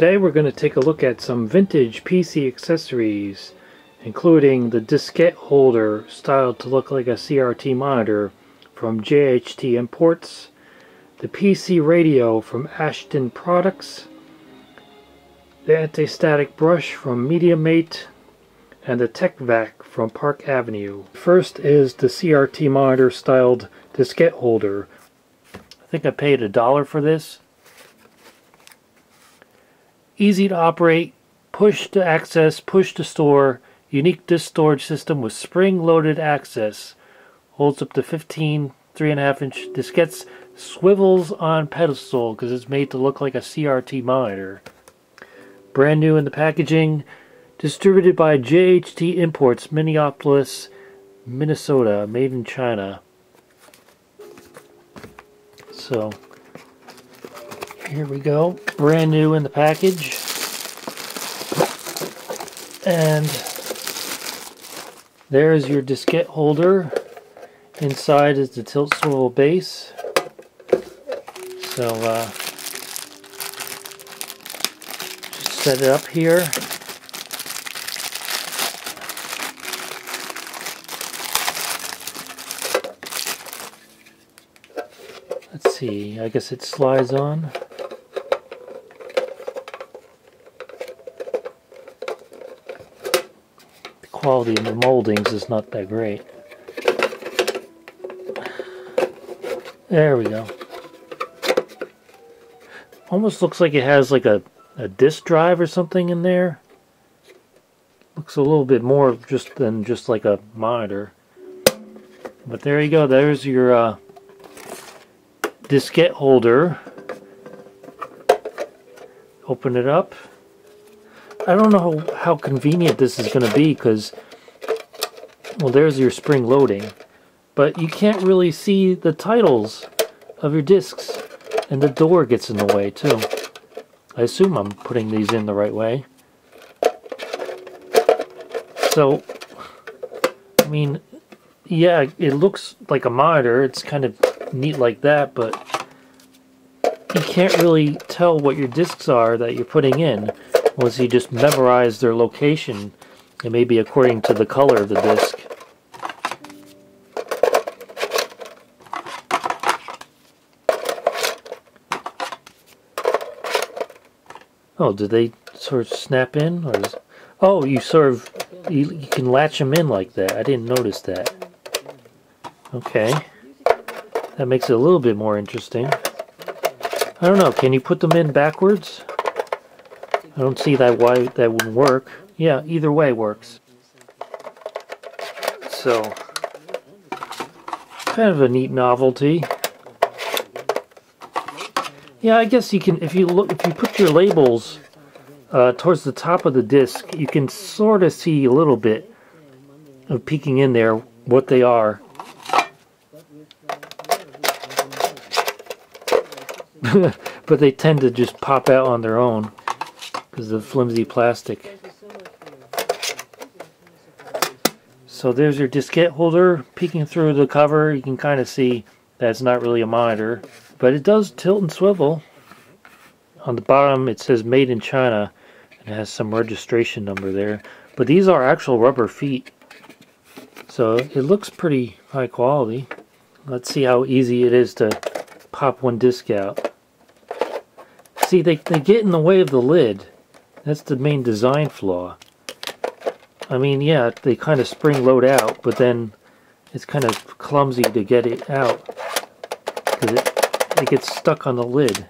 Today we're going to take a look at some vintage PC accessories including the diskette holder styled to look like a CRT monitor from JHT Imports, the PC radio from Ashton Products, the anti-static brush from MediaMate, and the TechVac from Park Avenue. First is the CRT monitor styled diskette holder. I think I paid a dollar for this. Easy to operate, push to access, push to store, unique disk storage system with spring-loaded access. Holds up to 15 3.5 inch diskettes, swivels on pedestal because it's made to look like a CRT monitor. Brand new in the packaging, distributed by JHT Imports, Minneapolis, Minnesota, made in China. So, here we go, brand new in the package. And there's your diskette holder. Inside is the tilt swivel base. So uh, just set it up here. Let's see, I guess it slides on. Quality of the moldings is not that great. There we go. Almost looks like it has like a, a disk drive or something in there. Looks a little bit more just than just like a monitor. But there you go. There's your uh, diskette holder. Open it up. I don't know how convenient this is going to be because, well, there's your spring loading, but you can't really see the titles of your discs, and the door gets in the way too. I assume I'm putting these in the right way. So, I mean, yeah, it looks like a monitor. It's kind of neat like that, but you can't really tell what your discs are that you're putting in was he just memorized their location and maybe according to the color of the disc. Oh, did they sort of snap in? or is, Oh, you sort of, you, you can latch them in like that. I didn't notice that. Okay. That makes it a little bit more interesting. I don't know, can you put them in backwards? I don't see that why that wouldn't work. Yeah, either way works. So, kind of a neat novelty. Yeah, I guess you can if you look if you put your labels uh, towards the top of the disc, you can sort of see a little bit of peeking in there what they are. but they tend to just pop out on their own because of the flimsy plastic. So there's your diskette holder peeking through the cover. You can kind of see that it's not really a monitor, but it does tilt and swivel. On the bottom it says made in China and it has some registration number there. But these are actual rubber feet. So it looks pretty high quality. Let's see how easy it is to pop one disc out. See, they, they get in the way of the lid. That's the main design flaw. I mean, yeah, they kind of spring load out, but then it's kind of clumsy to get it out because it, it gets stuck on the lid.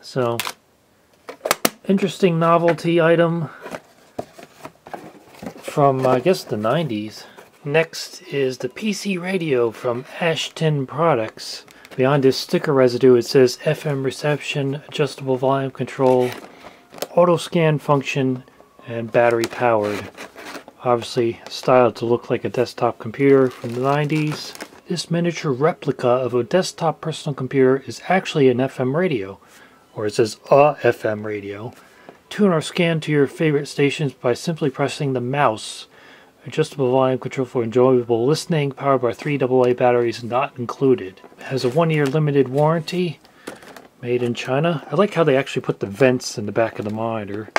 So, interesting novelty item from, I guess, the 90s. Next is the PC radio from Ashton Products. Beyond this sticker residue it says FM reception, adjustable volume control, auto scan function, and battery powered. Obviously styled to look like a desktop computer from the 90s. This miniature replica of a desktop personal computer is actually an FM radio, or it says a FM radio. Tune or scan to your favorite stations by simply pressing the mouse Adjustable volume control for enjoyable listening, powered by three AA batteries not included. It has a one year limited warranty. Made in China. I like how they actually put the vents in the back of the monitor.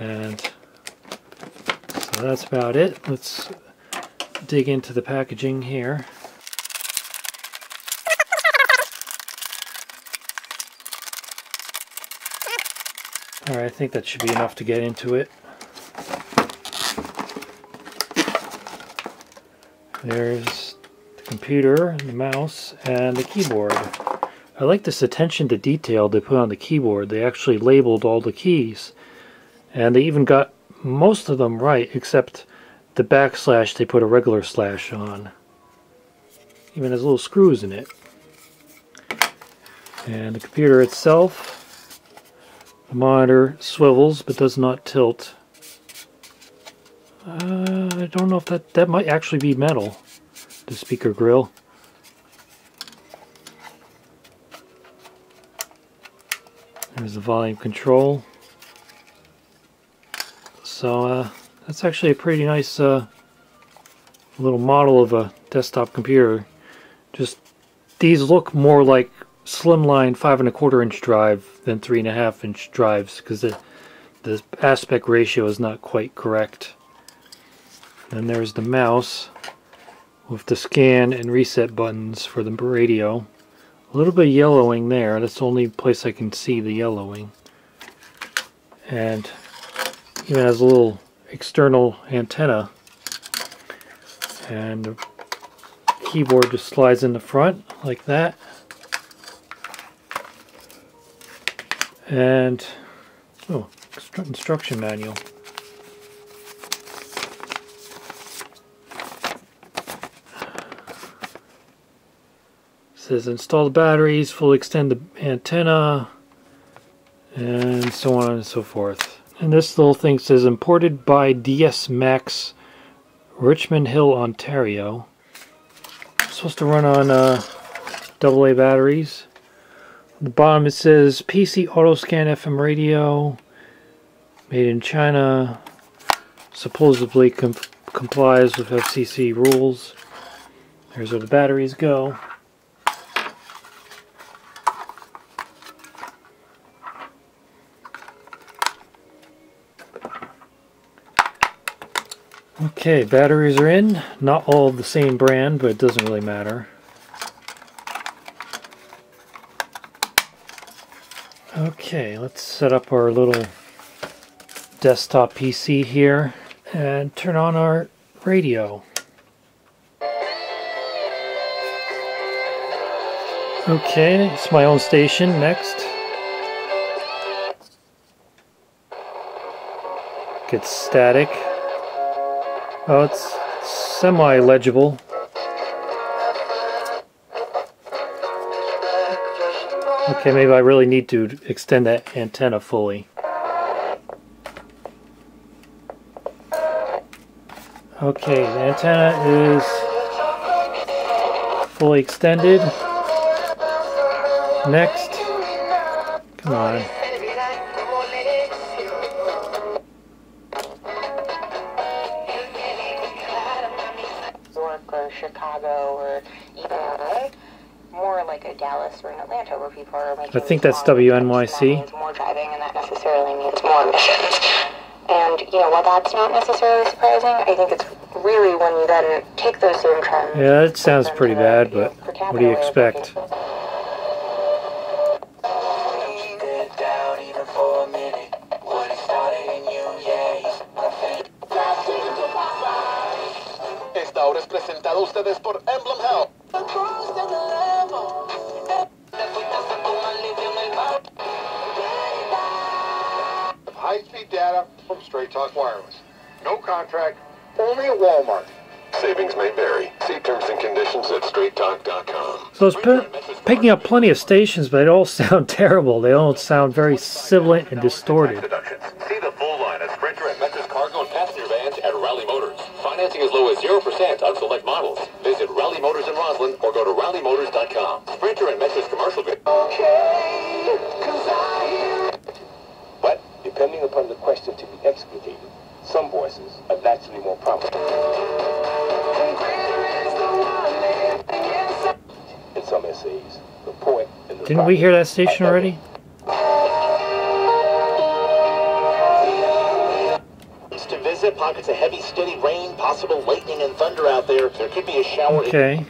And so that's about it. Let's dig into the packaging here. Alright, I think that should be enough to get into it. There's the computer, the mouse, and the keyboard. I like this attention to detail they put on the keyboard. They actually labeled all the keys. And they even got most of them right, except the backslash they put a regular slash on. Even has little screws in it. And the computer itself the monitor swivels but does not tilt. Uh, I don't know if that, that might actually be metal, the speaker grill. There's the volume control. So uh, that's actually a pretty nice uh, little model of a desktop computer. Just these look more like slimline five and a quarter inch drive than three and a half inch drives because the the aspect ratio is not quite correct. Then there's the mouse with the scan and reset buttons for the radio. A little bit of yellowing there. That's the only place I can see the yellowing. And even has a little external antenna. And the keyboard just slides in the front like that. And, oh, instruction manual. Says install the batteries, fully extend the antenna, and so on and so forth. And this little thing says imported by DS Max, Richmond Hill, Ontario. It's supposed to run on uh, AA batteries the bottom it says PC Autoscan FM radio, made in China, supposedly com complies with FCC rules. Here's where the batteries go. Okay, batteries are in. Not all the same brand, but it doesn't really matter. Okay, let's set up our little desktop PC here and turn on our radio. Okay, it's my own station next. Gets static. Oh, it's semi-legible. Okay, maybe I really need to extend that antenna fully. Okay, the antenna is fully extended. Next. Come on. Like a Dallas or an Atlanta where people are making I think that's WNYC. More driving and that necessarily means more emissions. And you know, while that's not necessarily surprising, I think it's really when you then take those same trends. Yeah, it sounds pretty bad, but what do you expect? Esta es presentada a ustedes por Emblem Health. High-speed from Straight Talk Wireless. No contract, only at Walmart. Savings may vary. See terms and conditions at straighttalk.com. So it's picking up plenty of stations, but they all sound terrible. They all sound very sibilant and distorted. See the full line of Sprinter and Metris cargo and passenger vans at Rallye Motors. Financing as low as 0% on select models. Visit Rallye Motors in Roslyn or go to rallyemotors.com. Sprinter and Metris commercial bid. Okay, depending upon the question to be explicated, some voices are naturally more prominent. In some essays, the poet and the Didn't we hear that station already? To visit pockets of heavy, steady rain, possible lightning and thunder out there. There could be a shower. Okay.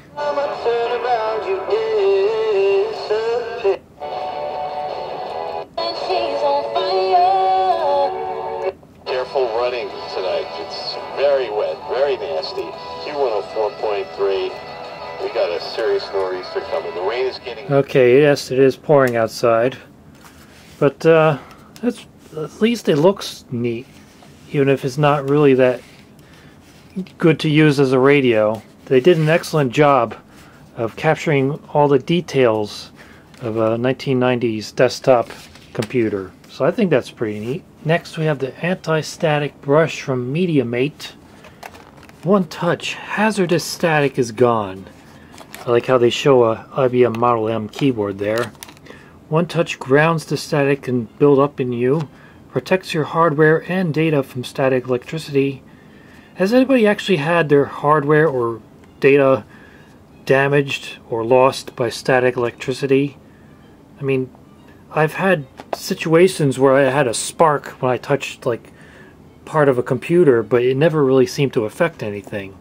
Got a serious nor'easter coming. The rain is getting. Okay, yes, it is pouring outside. But, uh, that's, at least it looks neat. Even if it's not really that good to use as a radio. They did an excellent job of capturing all the details of a 1990s desktop computer. So I think that's pretty neat. Next we have the anti-static brush from MediaMate. One touch, hazardous static is gone. I like how they show a IBM Model M keyboard there. One touch grounds the static and build up in you, protects your hardware and data from static electricity. Has anybody actually had their hardware or data damaged or lost by static electricity? I mean, I've had situations where I had a spark when I touched like part of a computer, but it never really seemed to affect anything.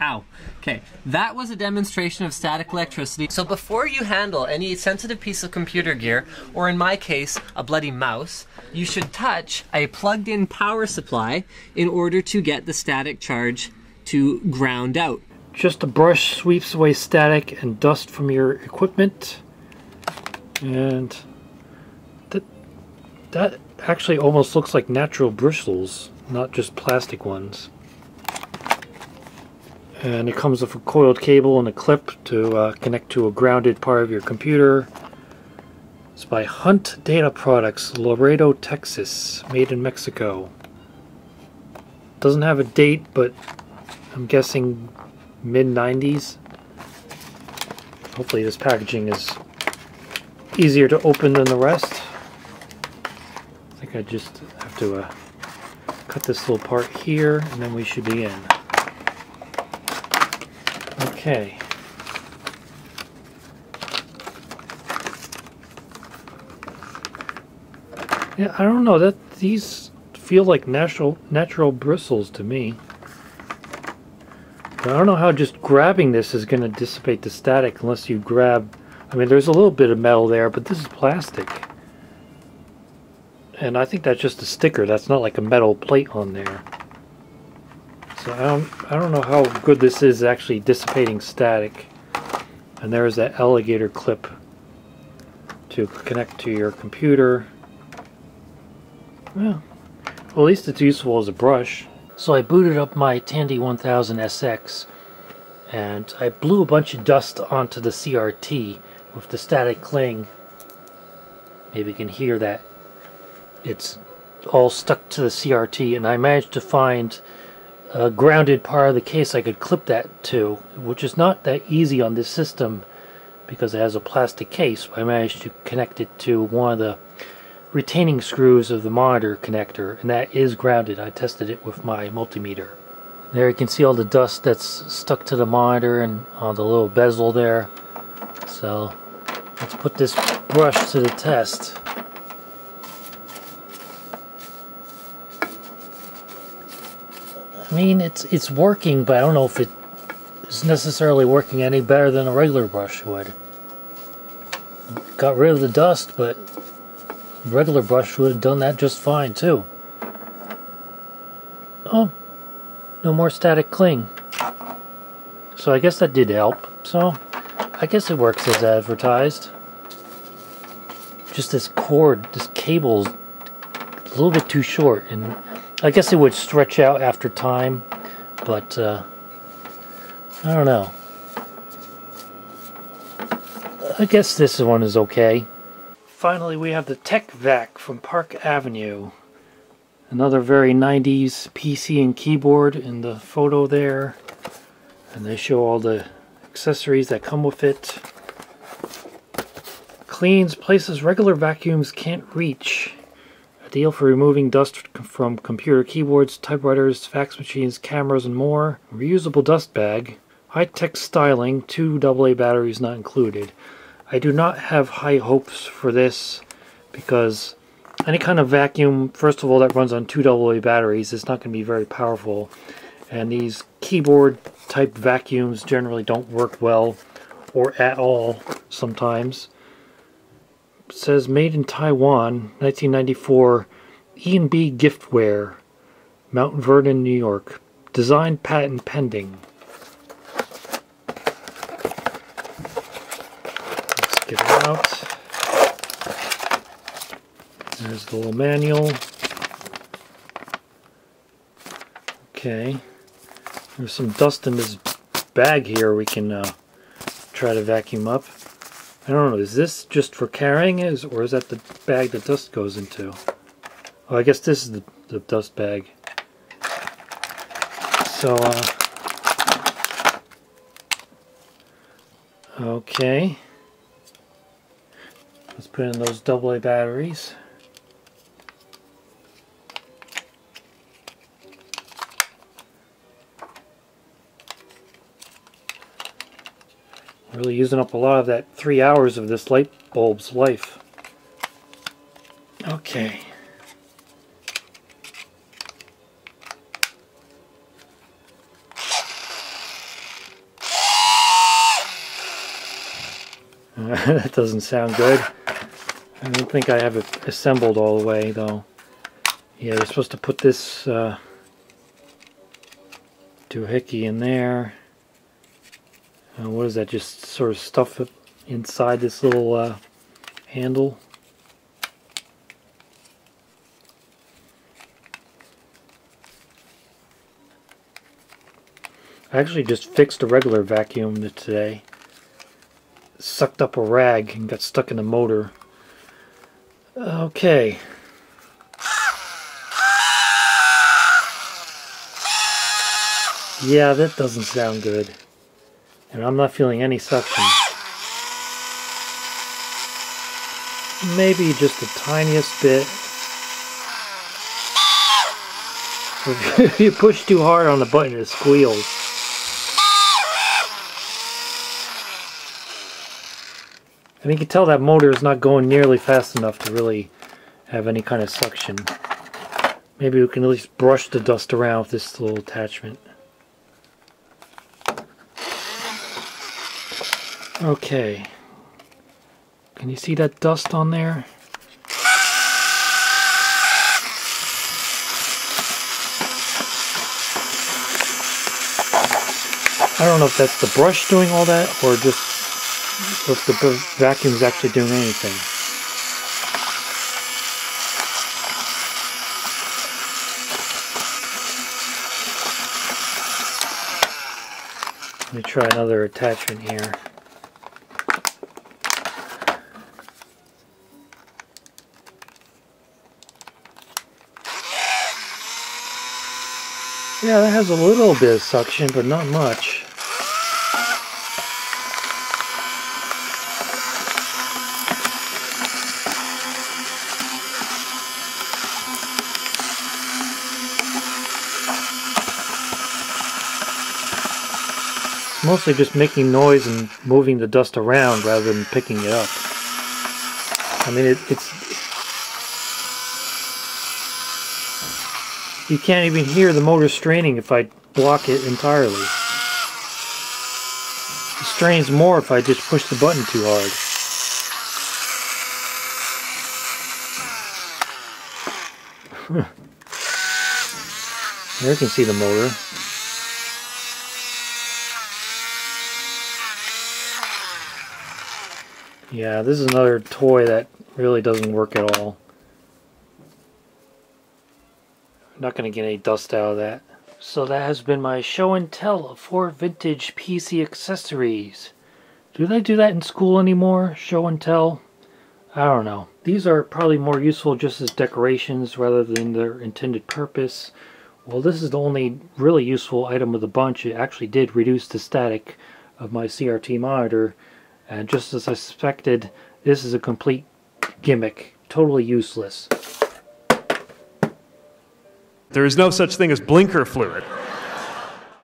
Ow. Okay, that was a demonstration of static electricity. So before you handle any sensitive piece of computer gear, or in my case, a bloody mouse, you should touch a plugged in power supply in order to get the static charge to ground out. Just a brush sweeps away static and dust from your equipment. And that, that actually almost looks like natural bristles, not just plastic ones. And it comes with a coiled cable and a clip to uh, connect to a grounded part of your computer. It's by Hunt Data Products, Laredo, Texas, made in Mexico. Doesn't have a date, but I'm guessing mid 90s. Hopefully, this packaging is easier to open than the rest. I think I just have to uh, cut this little part here, and then we should be in. Okay. Yeah, I don't know that these feel like natural natural bristles to me. But I don't know how just grabbing this is going to dissipate the static unless you grab. I mean, there's a little bit of metal there, but this is plastic. And I think that's just a sticker. That's not like a metal plate on there. So I don't, I don't know how good this is actually dissipating static. And there's that alligator clip to connect to your computer. Well, well, at least it's useful as a brush. So I booted up my Tandy 1000 SX and I blew a bunch of dust onto the CRT with the static cling. Maybe you can hear that. It's all stuck to the CRT and I managed to find a grounded part of the case I could clip that to, which is not that easy on this system because it has a plastic case. I managed to connect it to one of the retaining screws of the monitor connector and that is grounded. I tested it with my multimeter. There you can see all the dust that's stuck to the monitor and on the little bezel there. So let's put this brush to the test. I mean it's it's working but I don't know if it is necessarily working any better than a regular brush would. Got rid of the dust but regular brush would have done that just fine too. Oh, no more static cling. So I guess that did help. So I guess it works as advertised. Just this cord, this cable's a little bit too short and I guess it would stretch out after time, but uh, I don't know. I guess this one is okay. Finally, we have the Tech Vac from Park Avenue. Another very 90s PC and keyboard in the photo there. And they show all the accessories that come with it. Cleans places regular vacuums can't reach. Ideal for removing dust from computer keyboards, typewriters, fax machines, cameras, and more. Reusable dust bag. High-tech styling, two AA batteries not included. I do not have high hopes for this because any kind of vacuum, first of all, that runs on two AA batteries is not going to be very powerful. And these keyboard type vacuums generally don't work well or at all sometimes. Says made in Taiwan, 1994, E&B Giftware, Mount Vernon, New York. Design patent pending. Let's get it out. There's the little manual. Okay. There's some dust in this bag here we can uh, try to vacuum up. I don't know, is this just for carrying it, or is that the bag the dust goes into? Oh, I guess this is the, the dust bag. So, uh, okay. Let's put in those AA batteries. Really using up a lot of that three hours of this light bulb's life. Okay. that doesn't sound good. I don't think I have it assembled all the way though. Yeah, you're supposed to put this uh, doohickey in there. What is that? Just sort of stuff inside this little uh, handle. I actually just fixed a regular vacuum today. Sucked up a rag and got stuck in the motor. Okay. Yeah, that doesn't sound good. And I'm not feeling any suction. Maybe just the tiniest bit. If you push too hard on the button, it squeals. And you can tell that motor is not going nearly fast enough to really have any kind of suction. Maybe we can at least brush the dust around with this little attachment. Okay. Can you see that dust on there? I don't know if that's the brush doing all that or just if the vacuum is actually doing anything. Let me try another attachment here. Yeah, that has a little bit of suction, but not much. mostly just making noise and moving the dust around rather than picking it up. I mean, it, it's... You can't even hear the motor straining if I block it entirely. It strains more if I just push the button too hard. there you can see the motor. Yeah, this is another toy that really doesn't work at all. I'm not going to get any dust out of that. So that has been my show and tell of four vintage PC accessories. Do they do that in school anymore? Show and tell? I don't know. These are probably more useful just as decorations rather than their intended purpose. Well, this is the only really useful item of the bunch. It actually did reduce the static of my CRT monitor and just as I suspected, this is a complete gimmick. Totally useless. There is no such thing as blinker fluid.